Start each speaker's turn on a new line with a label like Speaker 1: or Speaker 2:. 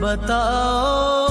Speaker 1: बताओ